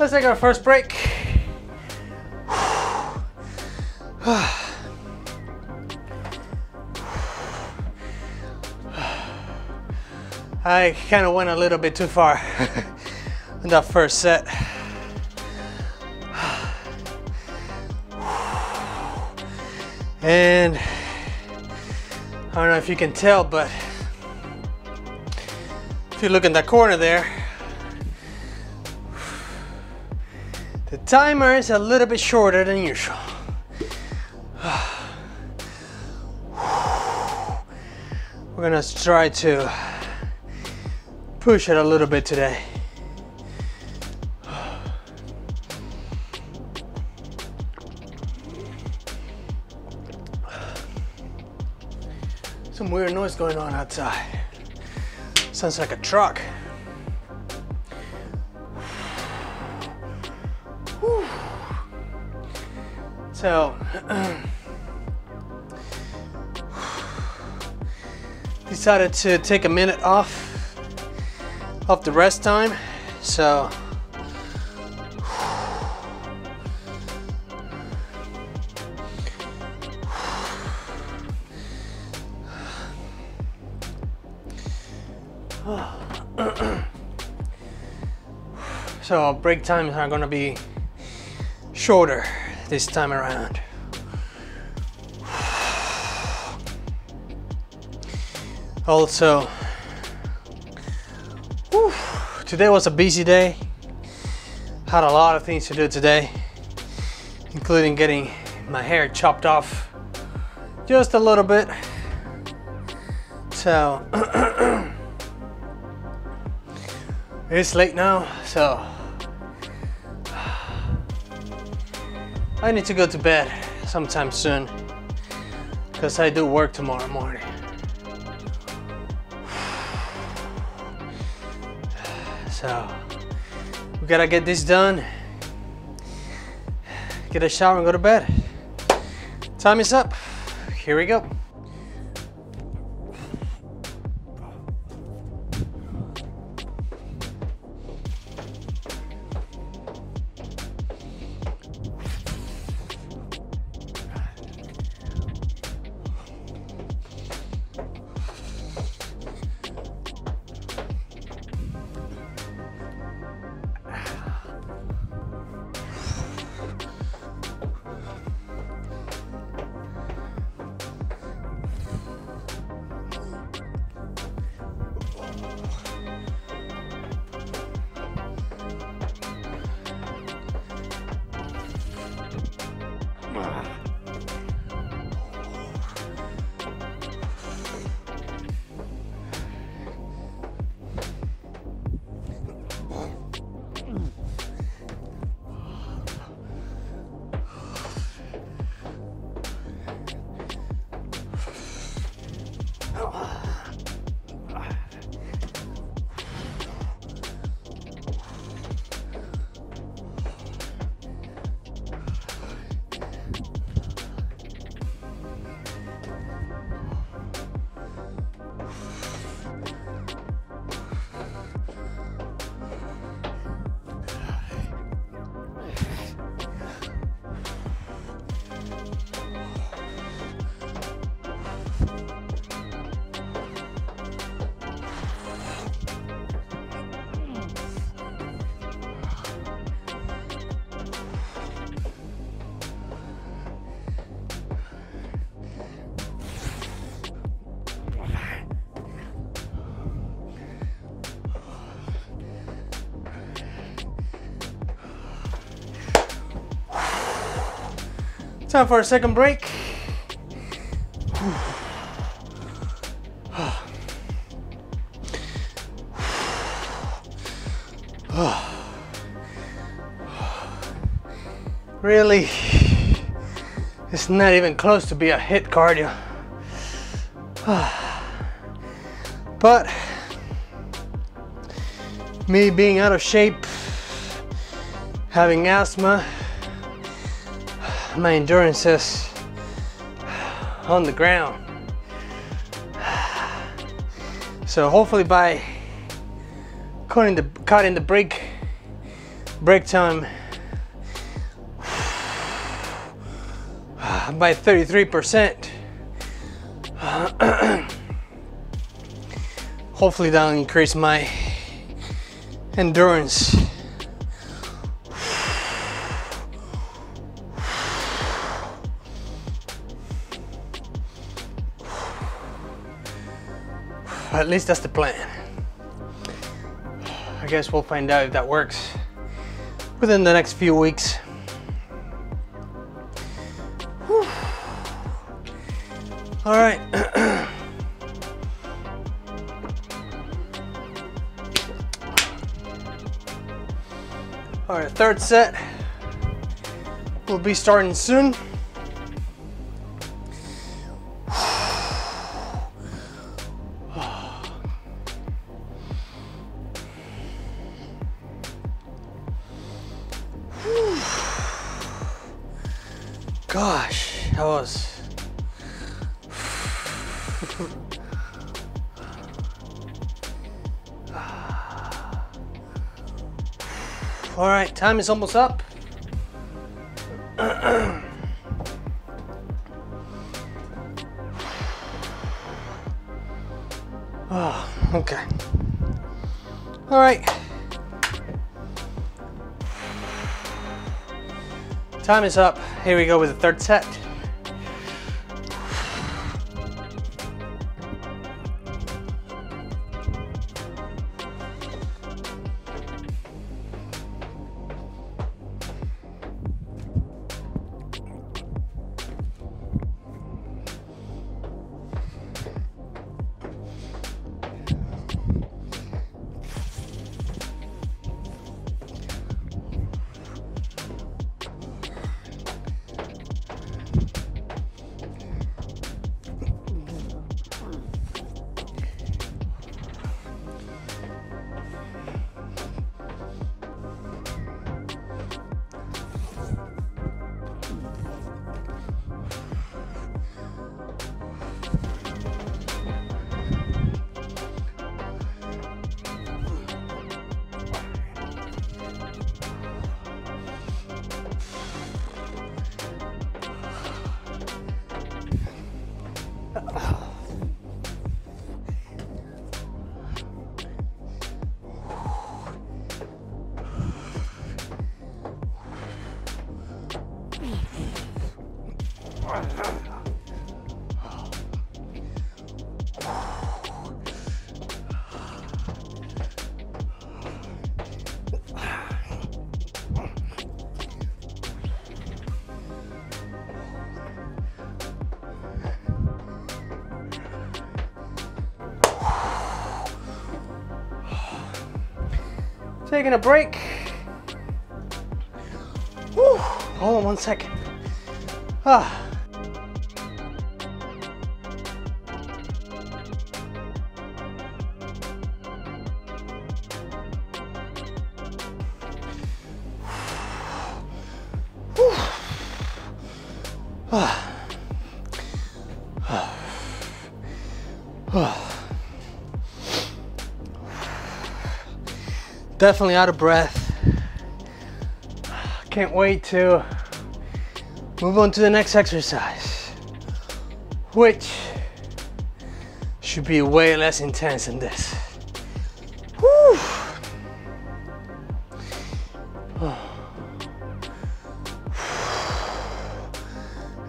Let's take our first break. I kind of went a little bit too far in that first set. And I don't know if you can tell, but if you look in that corner there, timer is a little bit shorter than usual. We're gonna try to push it a little bit today. Some weird noise going on outside. Sounds like a truck. So, decided to take a minute off, off the rest time. So, so break times are gonna be shorter this time around. Also, whew, today was a busy day. Had a lot of things to do today, including getting my hair chopped off just a little bit So it's late now, so I need to go to bed sometime soon because I do work tomorrow morning. So we gotta get this done, get a shower and go to bed. Time is up. Here we go. Mm-hmm. Time for a second break. Really, it's not even close to be a HIIT cardio. But me being out of shape, having asthma, my endurance is on the ground. So hopefully by cutting the cutting the break break time by 33%. hopefully that'll increase my endurance. At least that's the plan. I guess we'll find out if that works within the next few weeks. Whew. All right. All right, third set. We'll be starting soon. Time is almost up. oh, okay. All right. Time is up. Here we go with the third set. Taking a break. Whew. Hold on one second. Ah. Definitely out of breath. Can't wait to move on to the next exercise, which should be way less intense than this. Whew.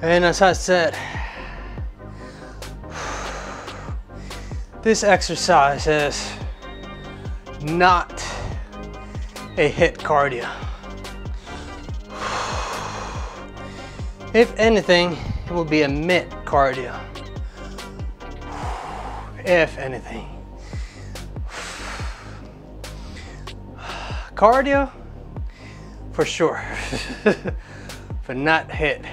And as I said, this exercise is not a HIIT cardio. If anything, it will be a MIT cardio. If anything. Cardio, for sure, but not HIIT.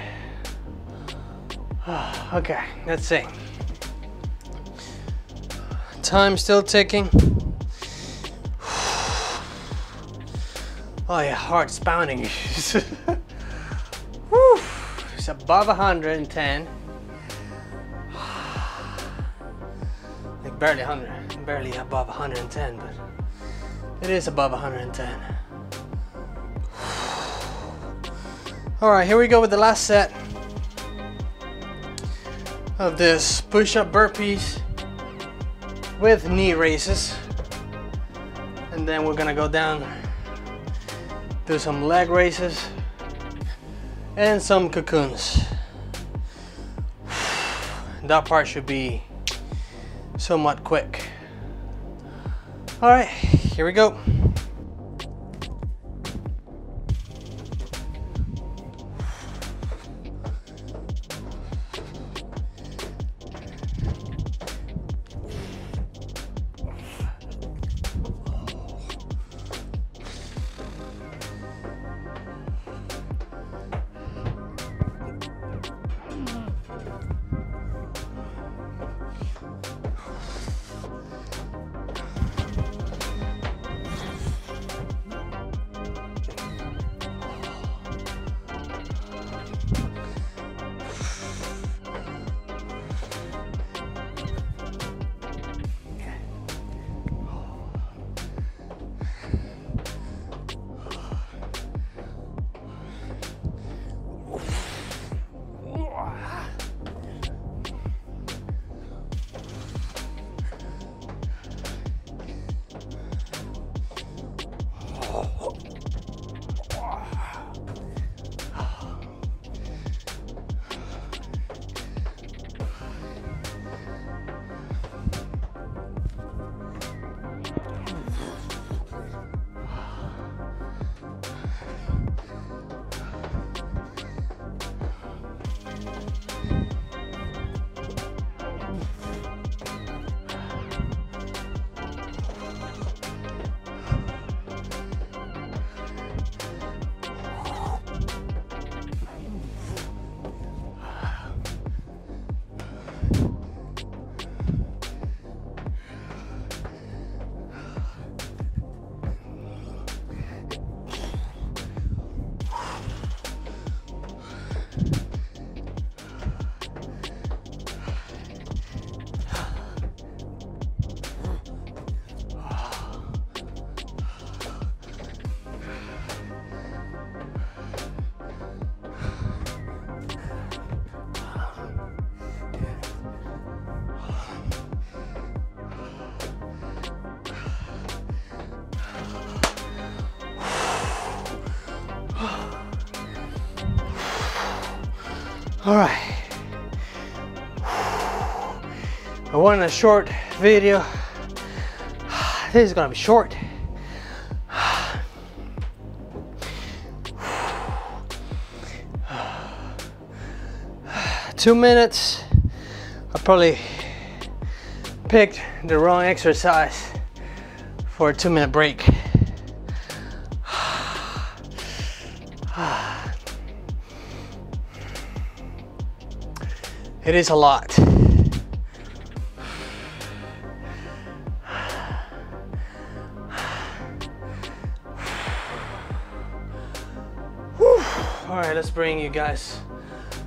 Okay, let's see. Time still ticking. Oh yeah, heart's pounding. Whew. It's above 110. Like barely 100, barely above 110, but it is above 110. All right, here we go with the last set of this push-up burpees with knee raises. And then we're gonna go down do some leg raises and some cocoons. That part should be somewhat quick. All right, here we go. All right. I wanted a short video. This is gonna be short. Two minutes. I probably picked the wrong exercise for a two minute break. It is a lot. All right, let's bring you guys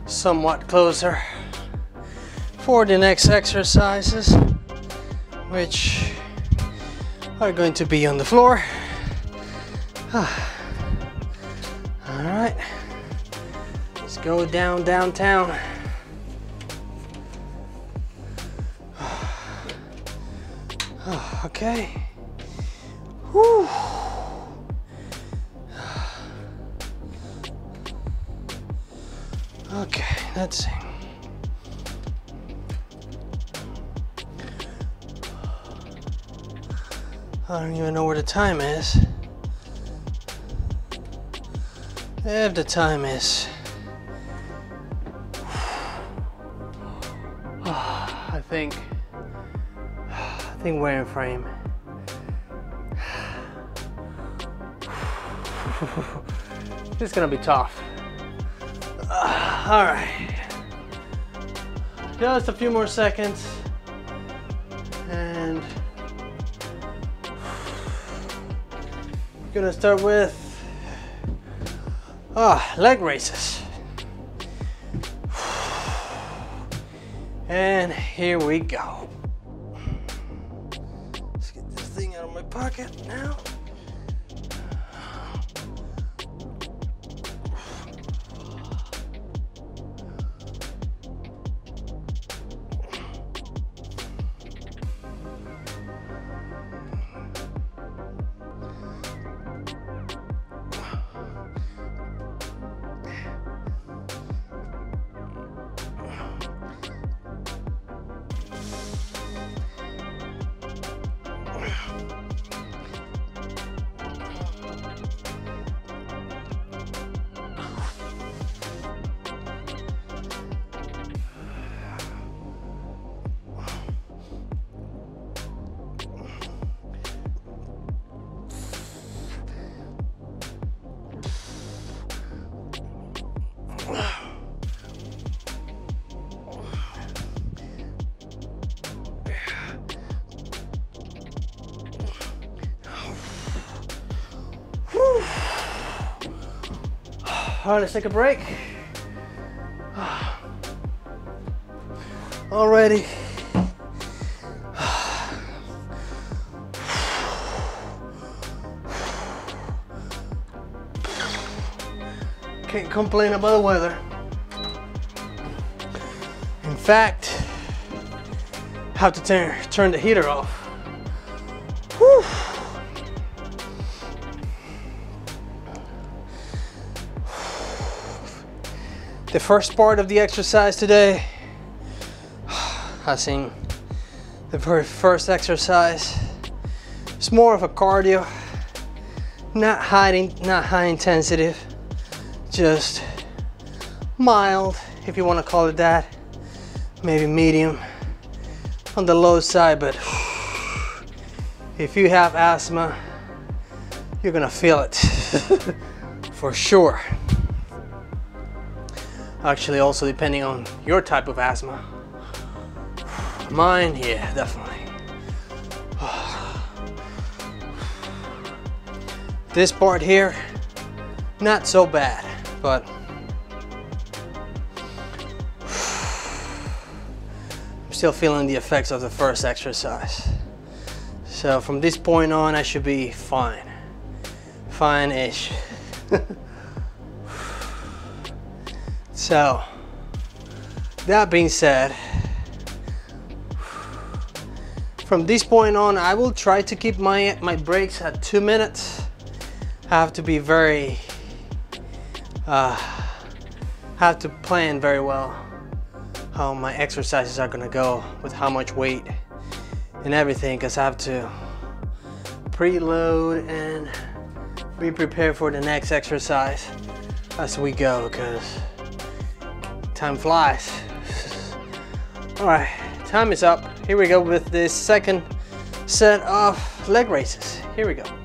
somewhat closer for the next exercises, which are going to be on the floor. All right, let's go down downtown. Okay. Whew. Okay, let's see. I don't even know where the time is. If the time is. I think we're in frame. this is gonna be tough. All right. Just a few more seconds. And we're gonna start with ah, leg raises. And here we go. Pocket now. All right, let's take a break. Already. Can't complain about the weather. In fact, have to turn turn the heater off. The first part of the exercise today, I think the very first exercise, it's more of a cardio, not high, not high intensity, just mild, if you want to call it that, maybe medium on the low side, but if you have asthma, you're gonna feel it for sure. Actually, also depending on your type of asthma. Mine, yeah, definitely. This part here, not so bad, but I'm still feeling the effects of the first exercise. So from this point on, I should be fine. Fine-ish. So, that being said, from this point on, I will try to keep my, my breaks at two minutes. I have to be very, uh, have to plan very well how my exercises are gonna go with how much weight and everything because I have to preload and be prepared for the next exercise as we go because time flies. All right, time is up. Here we go with this second set of leg raises. Here we go.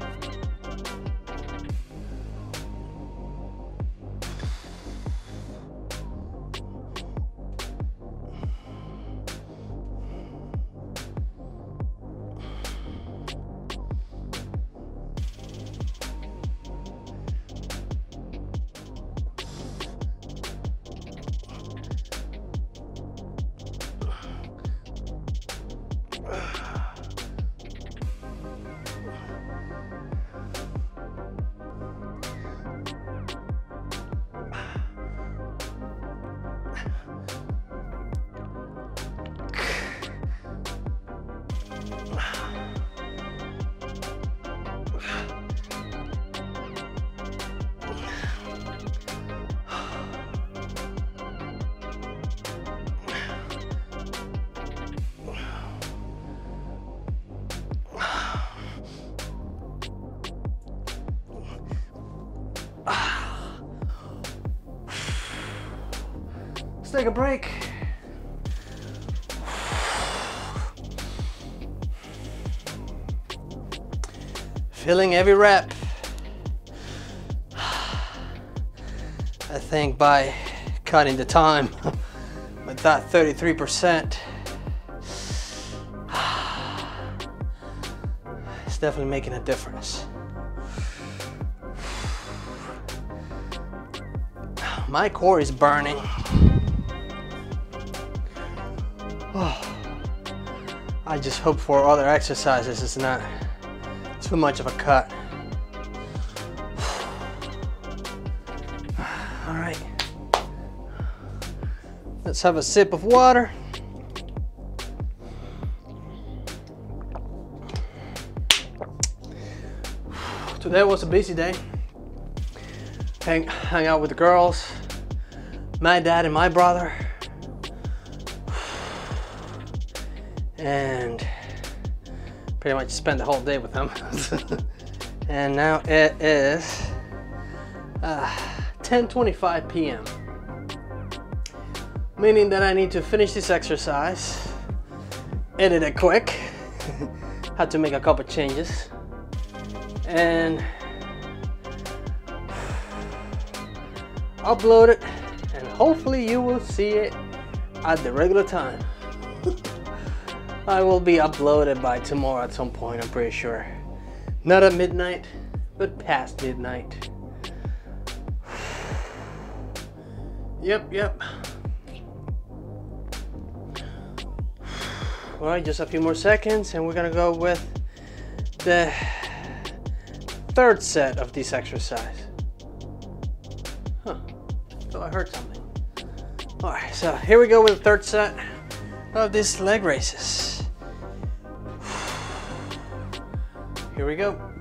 Take a break. Feeling every rep. I think by cutting the time with that 33%, it's definitely making a difference. My core is burning. Oh. I just hope for other exercises it's not too much of a cut. All right. Let's have a sip of water. Today was a busy day. Hang, hang out with the girls, my dad and my brother. Pretty much spent the whole day with them. and now it is uh, 10.25 p.m. Meaning that I need to finish this exercise, edit it quick, had to make a couple changes, and upload it, and hopefully you will see it at the regular time. I will be uploaded by tomorrow at some point, I'm pretty sure. Not at midnight, but past midnight. yep, yep. All right, just a few more seconds and we're gonna go with the third set of this exercise. Huh, so I heard something. All right, so here we go with the third set of these leg raises. Here we go.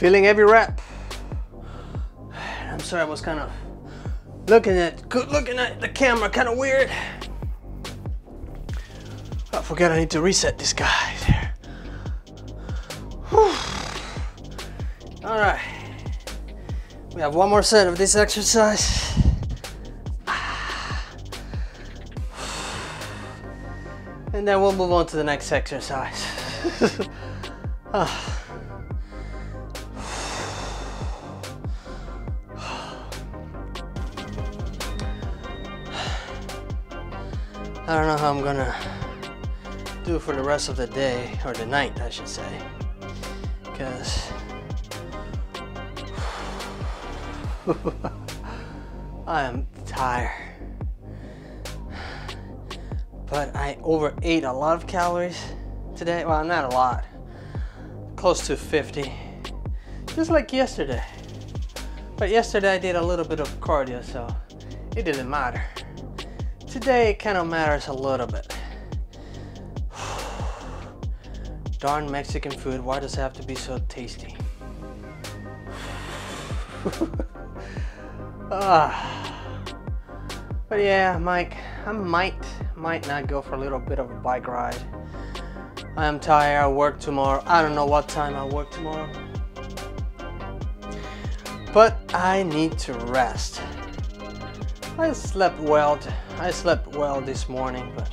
Feeling every rep. I'm sorry, I was kind of looking at looking at the camera kind of weird. I forget I need to reset this guy there. All right. We have one more set of this exercise. And then we'll move on to the next exercise. Ah. I'm gonna do for the rest of the day, or the night, I should say. Because I am tired. But I overate a lot of calories today. Well, not a lot. Close to 50. Just like yesterday. But yesterday I did a little bit of cardio, so it didn't matter. Today it kind of matters a little bit. Darn Mexican food, why does it have to be so tasty? ah. But yeah, Mike, I might, might not go for a little bit of a bike ride. I am tired, I work tomorrow. I don't know what time I work tomorrow. But I need to rest. I slept well. I slept well this morning, but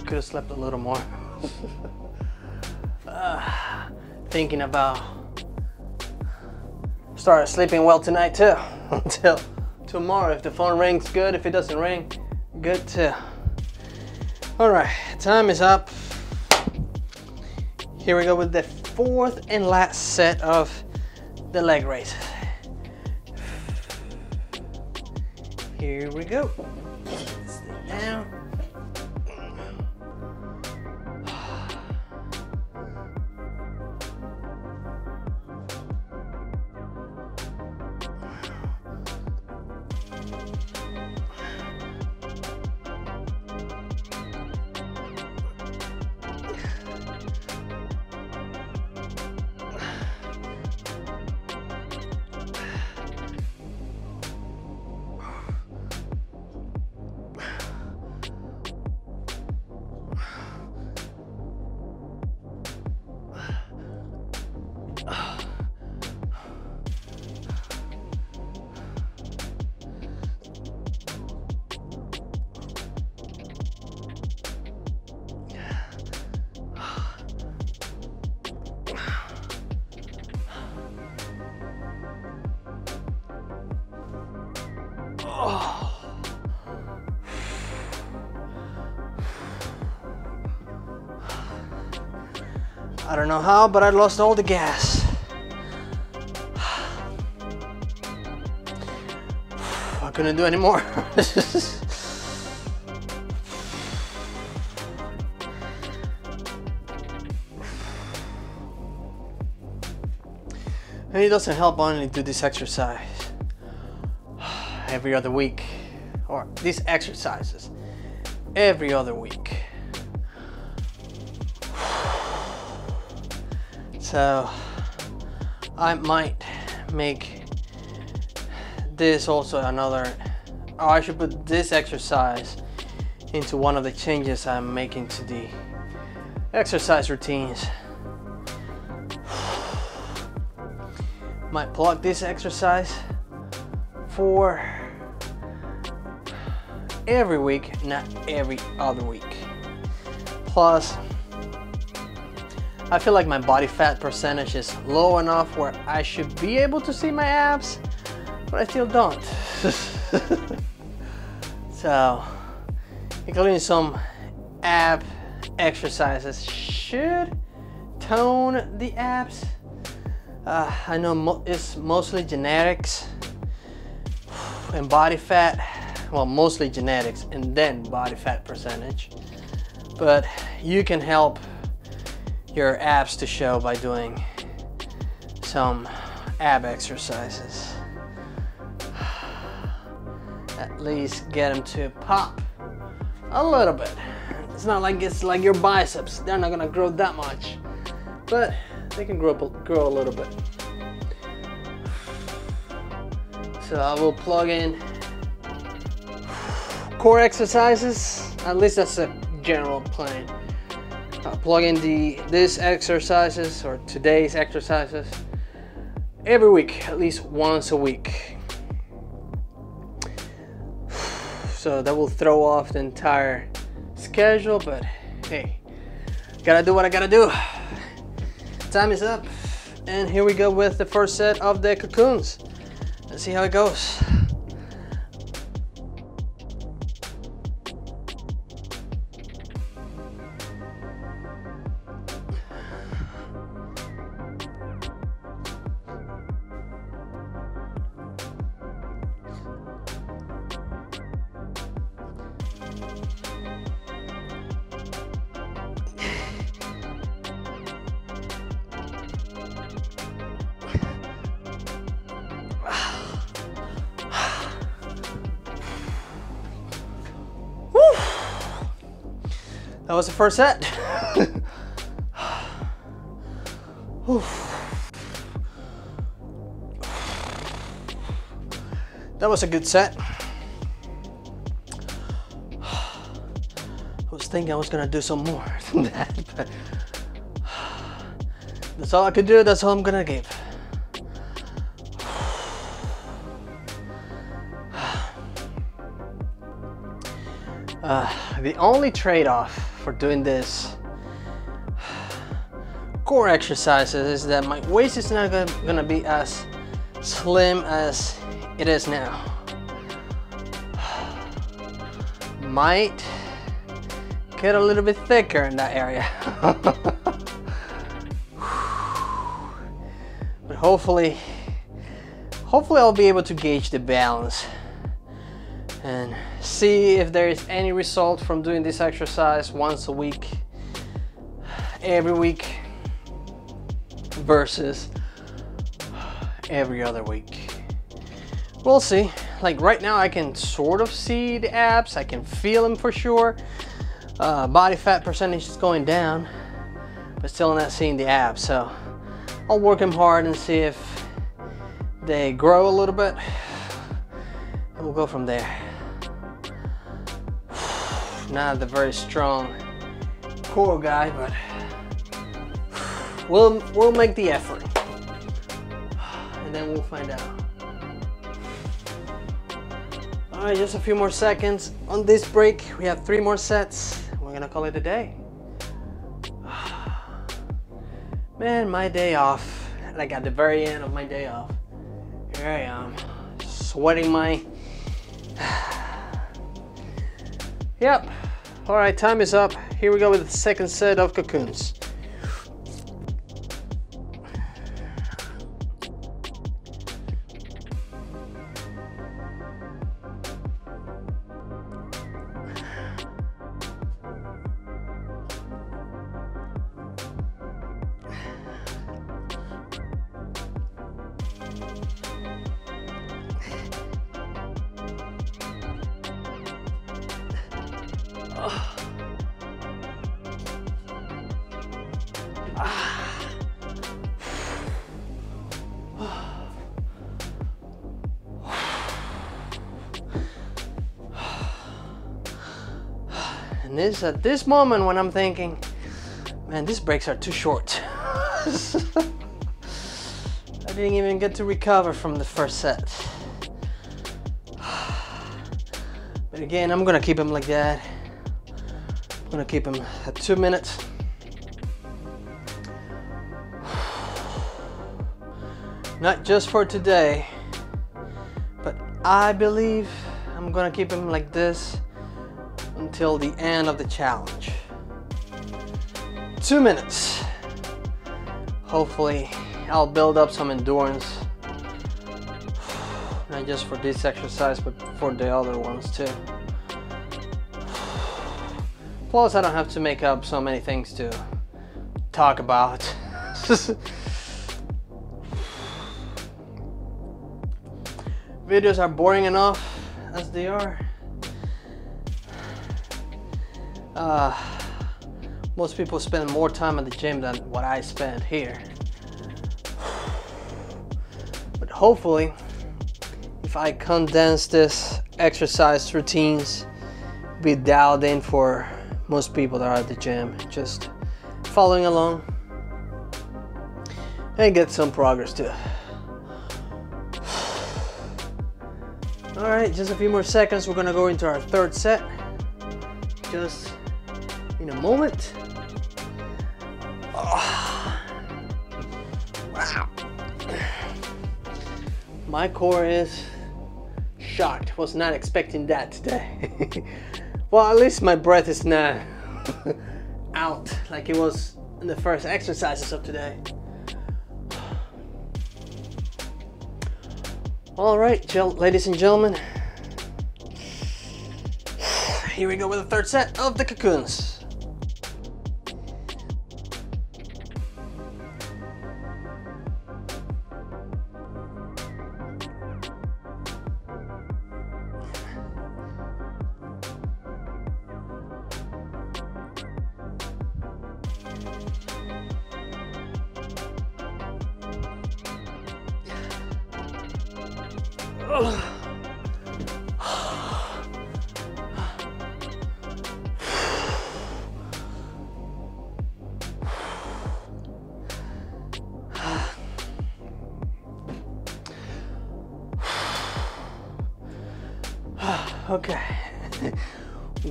could have slept a little more. uh, thinking about started sleeping well tonight too until tomorrow. If the phone rings, good. If it doesn't ring, good too. All right, time is up. Here we go with the fourth and last set of the leg raise. Here we go. Stay down. I don't know how, but I lost all the gas. I couldn't do anymore. and it doesn't help only do this exercise every other week, or these exercises every other week. So I might make this also another, or I should put this exercise into one of the changes I'm making to the exercise routines. Might plug this exercise for every week, not every other week. Plus, I feel like my body fat percentage is low enough where I should be able to see my abs, but I still don't. so, including some ab exercises should tone the abs. Uh, I know mo it's mostly genetics and body fat, well, mostly genetics and then body fat percentage. But you can help your abs to show by doing some ab exercises. At least get them to pop a little bit. It's not like it's like your biceps. They're not gonna grow that much, but they can grow, grow a little bit. So I will plug in core exercises. At least that's a general plan uh, plug in the this exercises or today's exercises every week, at least once a week. So that will throw off the entire schedule, but hey, gotta do what I gotta do. Time is up, and here we go with the first set of the cocoons. Let's see how it goes. That was the first set. that was a good set. I was thinking I was gonna do some more than that, but that's all I could do, that's all I'm gonna give. Uh, the only trade-off for doing this core exercises is that my waist is not gonna, be as slim as it is now. Might get a little bit thicker in that area. but hopefully, hopefully I'll be able to gauge the balance and see if there is any result from doing this exercise once a week, every week versus every other week. We'll see. Like right now I can sort of see the abs, I can feel them for sure. Uh, body fat percentage is going down, but still not seeing the abs. So I'll work them hard and see if they grow a little bit and we'll go from there. Not the very strong core guy, but we'll, we'll make the effort and then we'll find out. All right, just a few more seconds on this break. We have three more sets. We're gonna call it a day. Man, my day off, like at the very end of my day off, here I am, sweating my, yep. All right, time is up. Here we go with the second set of cocoons. And at this moment when I'm thinking, man, these breaks are too short. I didn't even get to recover from the first set. But again, I'm gonna keep them like that. I'm gonna keep them at two minutes. Not just for today, but I believe I'm gonna keep them like this until the end of the challenge. Two minutes. Hopefully I'll build up some endurance. Not just for this exercise, but for the other ones too. Plus I don't have to make up so many things to talk about. Videos are boring enough as they are. Uh, most people spend more time at the gym than what I spend here. But hopefully, if I condense this exercise routines, be dialed in for most people that are at the gym, just following along and get some progress too. All right, just a few more seconds. We're gonna go into our third set. Just in a moment. Oh. Wow. My core is shocked. Was not expecting that today. well, at least my breath is not out like it was in the first exercises of today. All right, ladies and gentlemen. Here we go with the third set of the cocoons.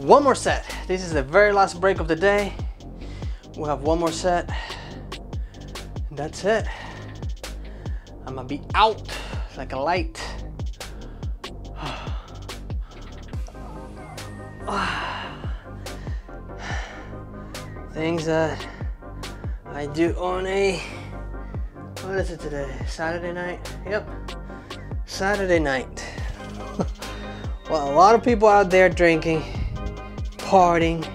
One more set. This is the very last break of the day. We'll have one more set. That's it. I'm gonna be out like a light. Things that I do on a, what is it today? Saturday night? Yep, Saturday night. well, a lot of people out there drinking, partying,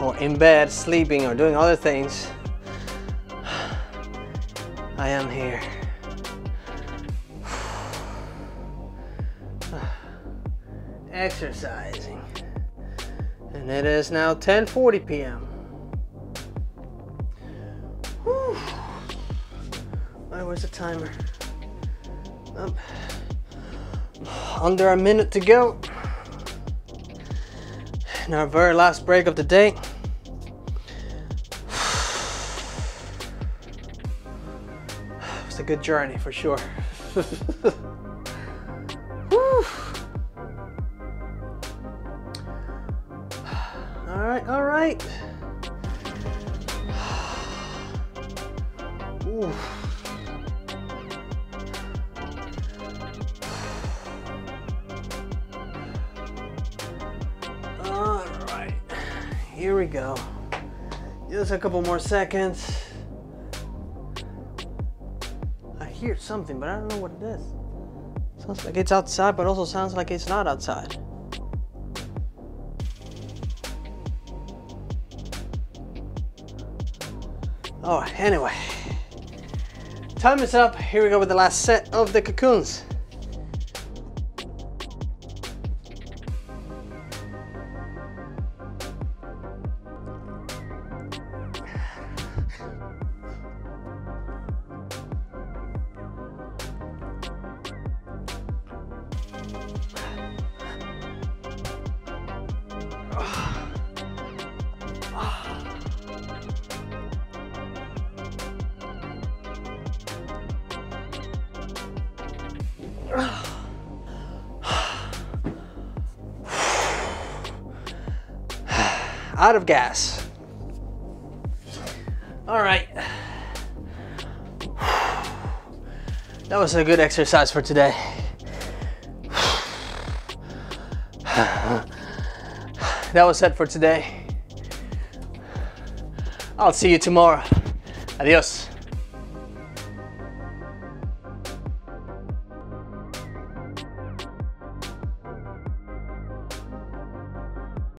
or in bed, sleeping, or doing other things. I am here. Exercising. And it is now 10:40 p.m. Right, where's the timer? Under a minute to go. Our very last break of the day. It was a good journey for sure. couple more seconds. I hear something, but I don't know what it is. Sounds like it's outside, but also sounds like it's not outside. Oh, anyway. Time is up. Here we go with the last set of the cocoons. Gas. All right. That was a good exercise for today. That was it for today. I'll see you tomorrow. Adios.